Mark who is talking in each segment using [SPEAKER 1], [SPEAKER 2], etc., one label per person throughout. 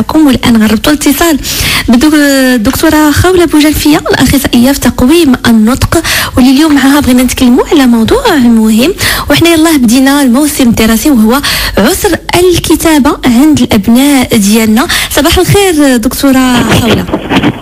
[SPEAKER 1] معكم والان غربتوا الاتصال بالدكتوره خولة بوجلفيه الأخصائية في تقويم النطق. واللي اليوم معها بغينا نتكلموا على موضوع مهم. وحنا يلاه بدينا الموسم الدراسي وهو عسر الكتابة عند الأبناء ديالنا. صباح الخير دكتورة خولة.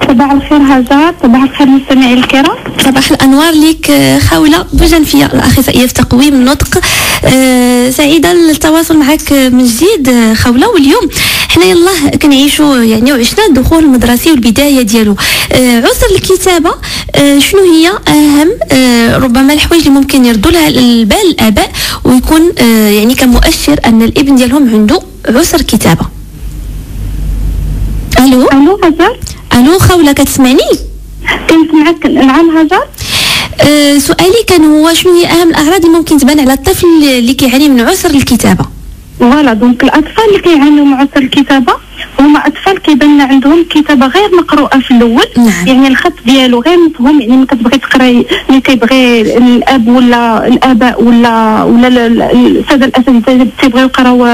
[SPEAKER 2] صباح الخير هاجر صباح الخير مستمعي الكرام.
[SPEAKER 1] صباح الأنوار لك خولة بوجنفيه الأخصائية في تقويم النطق. أه سعيدة التواصل معك من جديد خولة. واليوم حنا يلاه كنعيشوا يعني وعشنا الدخول المدرسي والبداية ديالو. أه عسر الكتابة أه شنو هي أهم أه ربما الحوايج اللي ممكن يردوا لها البال الآباء ويكون أه يعني كمؤشر أن الابن ديالهم عنده عسر كتابة.
[SPEAKER 2] ألو؟ ألو هاجر
[SPEAKER 1] ألو خوله كتسمعني؟
[SPEAKER 2] كنسمعك نعم هاجر
[SPEAKER 1] أه سؤالي كان هو شنو هي أهم الاعراض اللي ممكن تبان على الطفل اللي كيعاني من عسر الكتابة؟
[SPEAKER 2] voilà donc الاطفال اللي كيعانيو من عسر الكتابة هما أطفال كيبان عندهم كتابة غير مقروءة في الأول.
[SPEAKER 1] نعم.
[SPEAKER 2] يعني الخط ديالو غير مفهوم يعني ملي كتبغي تقراي ملي كيبغي الأب ولا الأباء ولا ولا الساده الأساتذة تيبغيو يقراو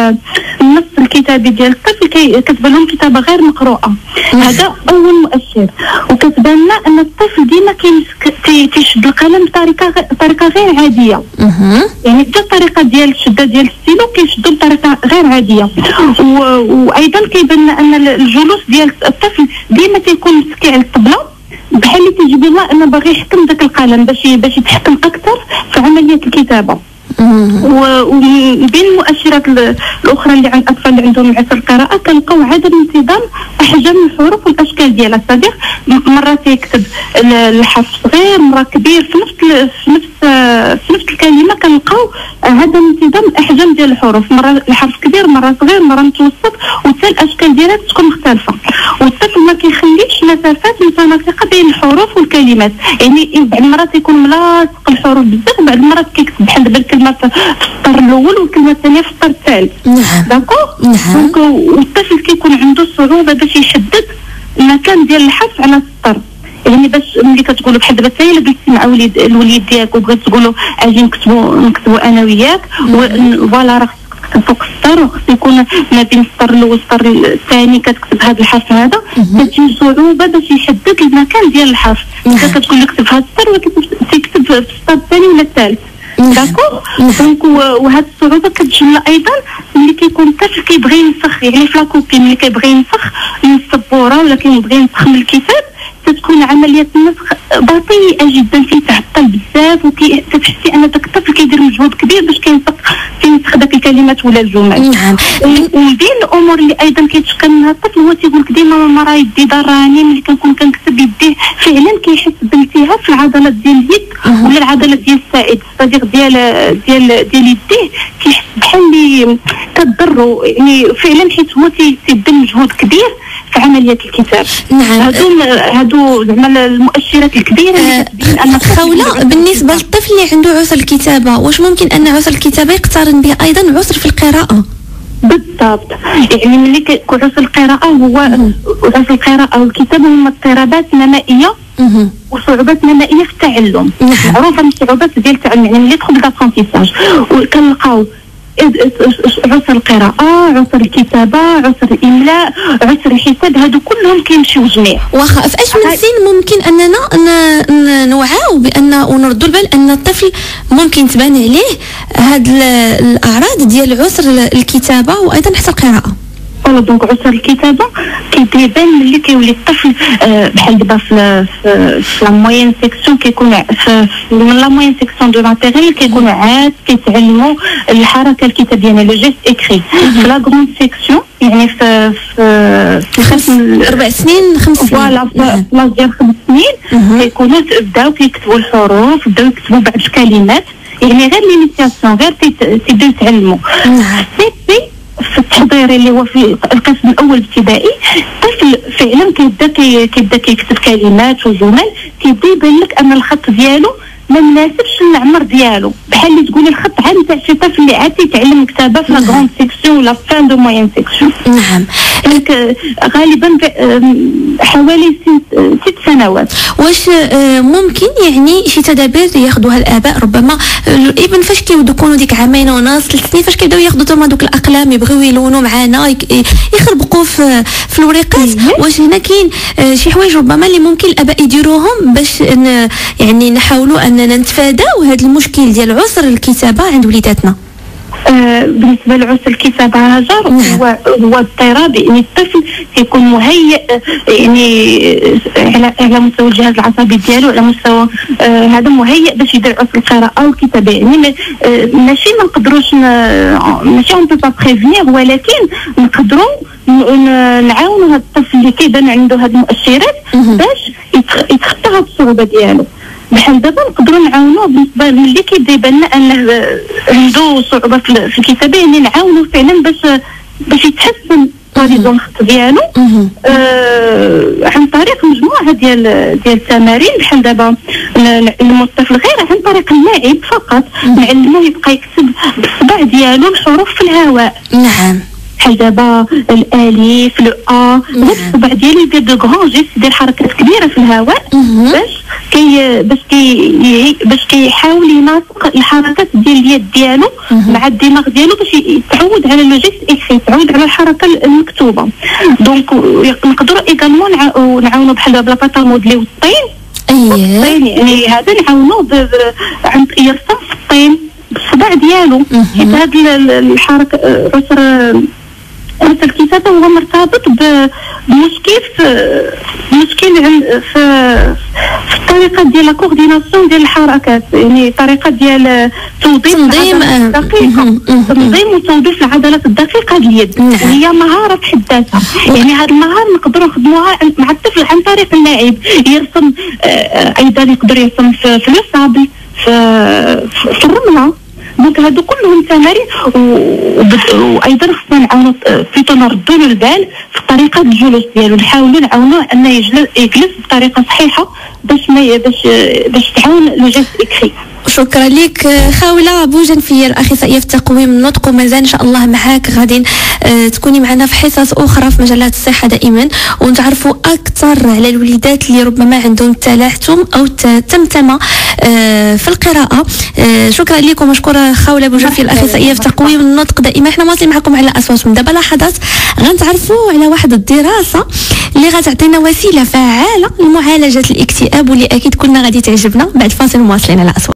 [SPEAKER 2] النص الكتابي ديال الطفل كتبان لهم كتابة غير مقروءة.
[SPEAKER 1] نعم.
[SPEAKER 2] هذا أول مؤشر وكتبان لنا أن الطفل ديما كيمسك تيشد القلم بطريقة بطريقة غير عادية.
[SPEAKER 1] أها
[SPEAKER 2] يعني حتى الطريقة ديال الشدة ديال الستيلو كيشدو بطريقة غير عادية. وأيضا كيبان أن الجلوس ديال الطفل ديما تيكون مسكي على الطبلة بحال اللي تيجيب الله أنه باغي يحكم داك القلم باش باش يتحكم أكثر في عملية الكتابة. ومن بين المؤشرات الأخرى اللي عند الأطفال اللي عندهم عسر القراءة كنلقاو عدم انتظام أحجام الحروف والأشكال ديالها صديق مرات يكتب الحرف صغير مرة كبير. في نفس في نفس في نفس الكلمة كنلقاو عدم انتظام الاحجام ديال الحروف. مرة الحرف كبير مرة صغير مرة متوسط وحتى الأشكال ديالها تكون مختلفة. والطفل ما كيخليش مسافات متناسقه بين الحروف والكلمات. يعني بعض المرات يكون ملاصق الحروف بزاف وبعض المرات كيكتب بحال دابا الكلمة في السطر الأول والكلمة الثانية في السطر الثالث.
[SPEAKER 1] نعم.
[SPEAKER 2] داكو
[SPEAKER 1] نعم.
[SPEAKER 2] دونك والطفل كيكون عنده صعوبة باش يحدد المكان ديال الحرف على السطر. يعني باش ملي كتقولوا بحال دابا حتى إلا جلستي مع وليد الوليد ديالك وبغيت تقولوا أجي نكتبوا نكتبوا أنا وياك voilà راه خصك فوق السطر وخص يكون ما بين السطر الأول والسطر الثاني كتكتب هذا الحرف هذا. كتجي صعوبه باش يحدد المكان ديال الحرف. إذا كتقول لك هذا السطر وكتكتب في السطر الثاني ولا الثالث. d'accord donc وهاد الصعوبة كتجي أيضا. ملي كيكون الطفل كيبغي ينسخ يعني في la copie ملي كيبغي ينسخ من السبوره ولا كيبغي ينسخ من الكتاب تتكون عملية النسخ بطيئة جدا كيتعطل بزاف وكتحسي ان داك الطفل كيدير مجهود كبير باش كينسخ داك الكلمات ولا الجمل
[SPEAKER 1] نعم.
[SPEAKER 2] ومن بين الأمور اللي أيضا كيتشكل منها الطفل هو تيقول لك ديما ماما راه يدي ضراني ملي كنكون كنكتب يديه فعلا كيحس بالتهاب في العضلات ديال اليد ولا العضلات ديال الساعد الصديق ديال ديال ديال يديه كيحس بحال اللي كضرو يعني فعلا حيت هو تيبذل مجهود كبير عمليه الكتاب.
[SPEAKER 1] نعم.
[SPEAKER 2] هادو هادو زعما المؤشرات الكبيرة اللي كتبين أن
[SPEAKER 1] خوله بالنسبة للطفل اللي عنده عسر الكتابة واش ممكن أن عسر الكتابة يقترن به أيضا عسر في القراءة؟
[SPEAKER 2] بالضبط. يعني ملي كيكون عسر القراءة هو عسر القراءة والكتابه هما اضطرابات
[SPEAKER 1] نمائية.
[SPEAKER 2] وصعوبات نمائية في التعلم.
[SPEAKER 1] نعم.
[SPEAKER 2] معروفة من الصعوبات ديال التعلم يعني ملي تدخل l'apprentissage وكنلقاو عسر القراءة عسر الكتابة عسر الإملاء عسر الحساب هادو كلهم كيمشيو جميع.
[SPEAKER 1] واخا في من سن ممكن ن- نوعاو بأن ونردوا البال أن الطفل ممكن تبان عليه هاد ال- الأعراض ديال عسر الكتابة وأيضا حتى القراءة.
[SPEAKER 2] voilà donc عسر الكتابة كيبان ملي كيولي الطفل آه، بحال دابا في في la moyenne section كيكون في من la moyenne section de maternelle كيكون عاد كيتعلموا الحركة الكتابية يعني le geste écrit في la grande section يعني في في القسم
[SPEAKER 1] أربع سنين خمس سنين
[SPEAKER 2] voilà في. بلاص ديال خمس سنين. كيكونوا بداو كيكتبوا الحروف بداو يكتبوا بعض الكلمات يعني غير l'imitation غير تيبداو يتعلموا
[SPEAKER 1] نعم.
[SPEAKER 2] c'était في التحضيري اللي هو في القسم الأول ابتدائي. الطفل فعلا كيبدأ كي- كيبدأ كيكتب كلمات وجمل كيبدأ يبان لك أن الخط ديالو ما مناسبش للعمر ديالو. بحال اللي تقولي الخط عاد تاع شي طفل اللي عاد تيتعلم كتابة في la grande section ولا fin de moyenne section
[SPEAKER 1] نعم.
[SPEAKER 2] donc غالبا ب- آم، حوالي ست سنوات.
[SPEAKER 1] واش آه، ممكن يعني شي تدابير ياخذوها الآباء؟ ربما الابن فاش كيبداو يكونوا ديك عامين ونص ثلاث سنين فاش كيبداو ياخذوا تما دوك الأقلام يبغيو يلونوا معانا يخربقوا في في الوريقات؟ واش هنا كاين آه، شي حوايج ربما اللي ممكن الآباء يديروهم باش يعني نحاولوا أننا نتفاداو هذا المشكل ديال عسر الكتابة عند وليداتنا؟
[SPEAKER 2] آه، بالنسبة لعسر الكتابه هاجر هو هو اضطراب يعني الطفل كيكون مهيئ يعني على على مستوى الجهاز العصبي ديالو على مستوى آه هذا مهيئ باش يدير عسر القراءه والكتابه يعني آه ماشي ما نقدروش ماشي on va prévenir ولكن نقدروا نعاونوا هذا الطفل اللي كيبان عنده هذه المؤشرات باش يتخطى هذه الصعوبة ديالو. بحال دابا نقدروا نعاونوه بالنسبة ملي كيبدا يبان لنا أنه عنده صعوبه في الكتابة يعني نعاونوه فعلا باش باش يتحسن طريقه الخط ديالو. آه عن طريق مجموعة ديال ديال التمارين بحال دابا نعلموا الطفل غير عن طريق اللعب فقط. نعلموه يبقى يكتب بالصبع ديالو الحروف في الهواء.
[SPEAKER 1] نعم.
[SPEAKER 2] بحال دابا الالف لو ا الصبع ديالو يدير de grands gestes يدير حركات كبيره في الهواء باش كي باش كي باش كيحاول يناسق الحركات ديال اليد ديالو مع الدماغ ديالو باش يتعود على le geste écrit يتعود على الحركة المكتوبة. donc نقدروا également نعاونوا بحال دابا la pâte à modeler والطين.
[SPEAKER 1] أييه.
[SPEAKER 2] يعني هذا نعاونوا يرسم في الطين بالصبع ديالو. حيت هذه الحركة عسر هذا الكتابة هو مرتبط بمشكل في مشكل في في الطريقة ديال la coordination ديال الحركات يعني طريقة ديال توظيف
[SPEAKER 1] تنظيم
[SPEAKER 2] آه. الدقيقة. تنظيم وتوظيف العضلات الدقيقة اليد.
[SPEAKER 1] نعم.
[SPEAKER 2] وهي مهارة في حد ذاتها يعني هذه المهارة نقدروا نخدموها مع الطفل عن طريق اللعب يرسم آه، آه، أيضا يقدر يرسم في, ال sable في, في الرملة. donc هادو كلهم تمارين. وأيضا خصنا نعاونو plutôt نردو له البال في طريقة الجلوس ديالو نحاولوا نعاونوه أنه يجلس بطريقة صحيحة باش ما باش باش تعاون le geste écrit.
[SPEAKER 1] شكرا لك. خاولة بوجنفية الأخصائية في تقويم النطق ومازال إن شاء الله معاك. غادي آه، تكوني معنا في حصص أخرى في مجالات الصحة دائما. ونتعرفوا أكثر على الوليدات اللي ربما عندهم تلعثم أو تمتمة آه، في القراءة. آه، شكرا لكم ومشكورة خاولة بوجنفية الأخصائية في تقويم النطق دائما. إحنا مواصلين معكم على أصواتهم دابا لحظات غنتعرفوا على واحد الدراسة اللي غتعطينا وسيلة فعالة لمعالجة الاكتئاب واللي أكيد كلنا غادي تعجبنا. بعد فاصل مواصلين على أصوات